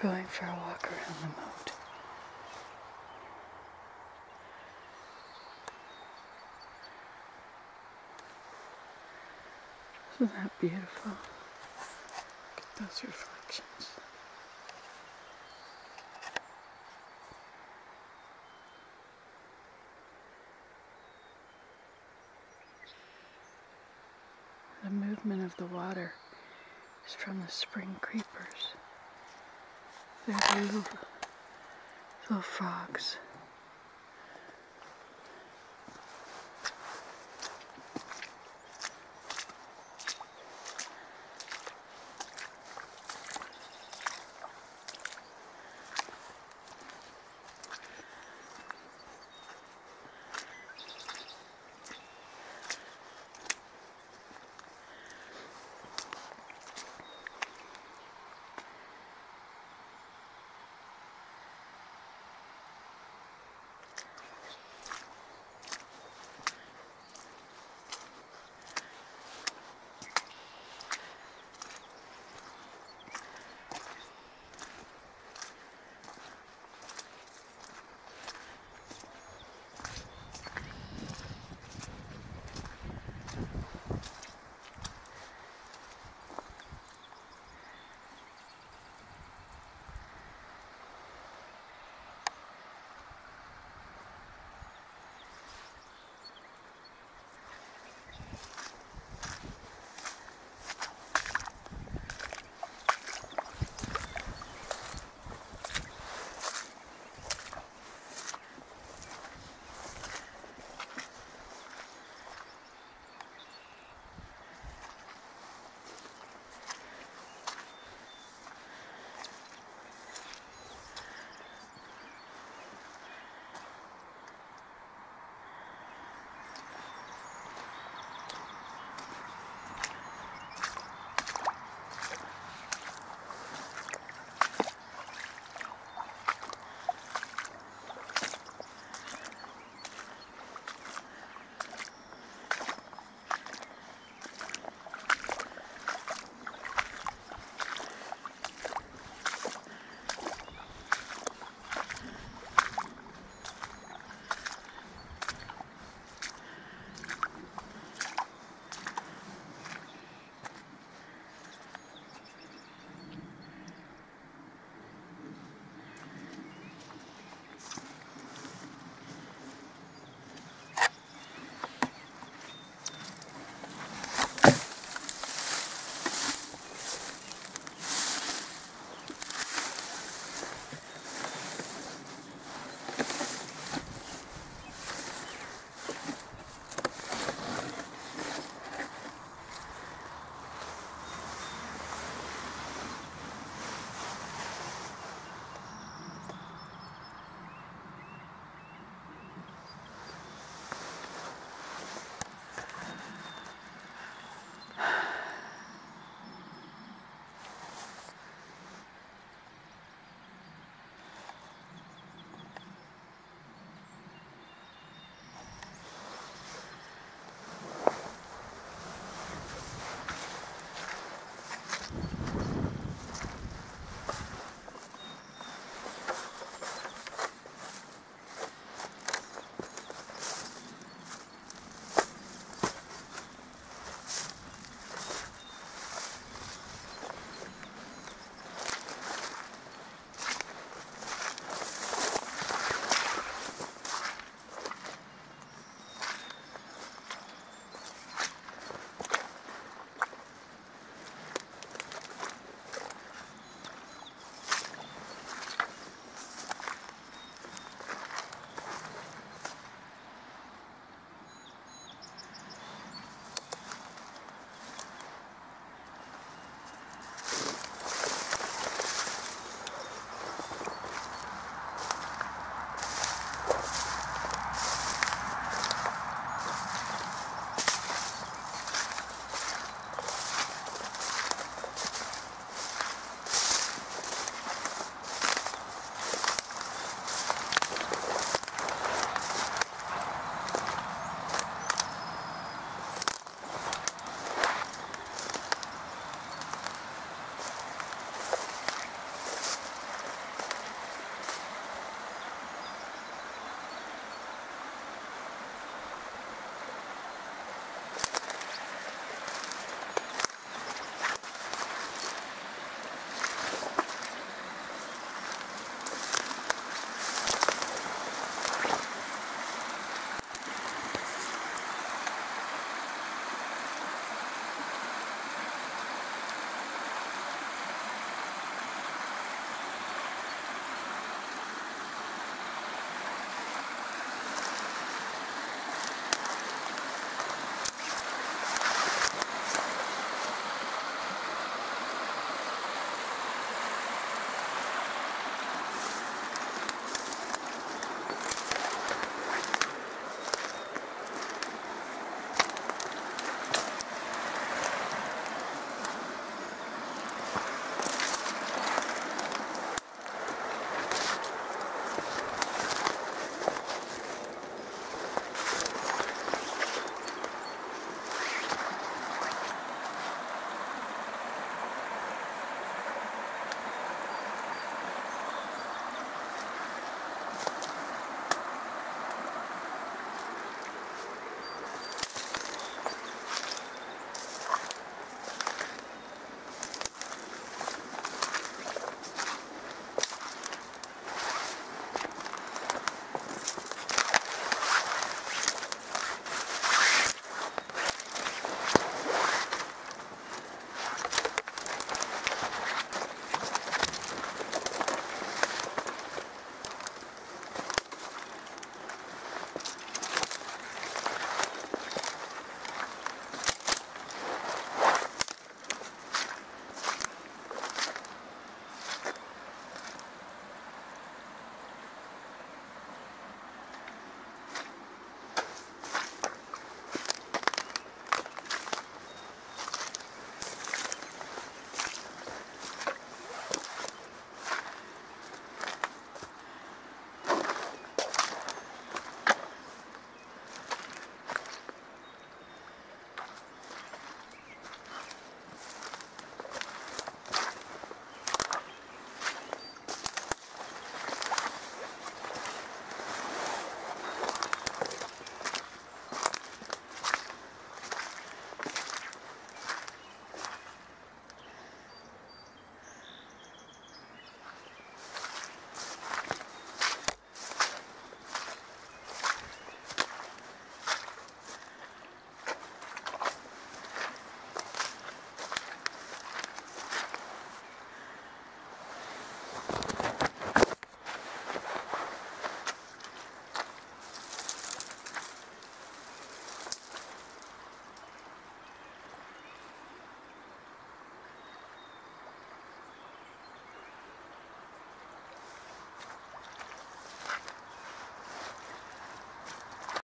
going for a walk around the moat. Isn't that beautiful? Look at those reflections. The movement of the water is from the spring peepers. They're little, little frogs